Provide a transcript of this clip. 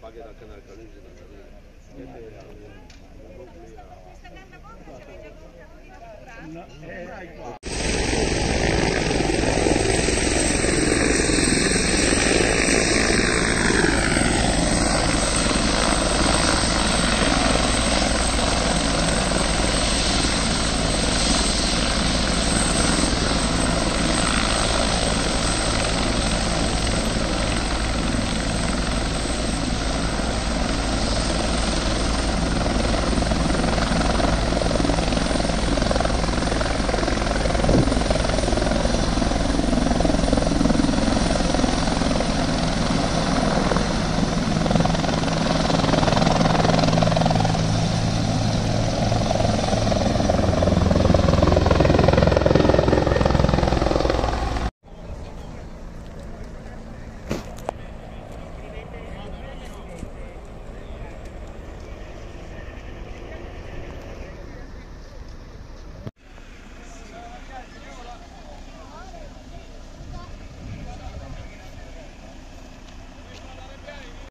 pague la cana al colegio de la No, e, no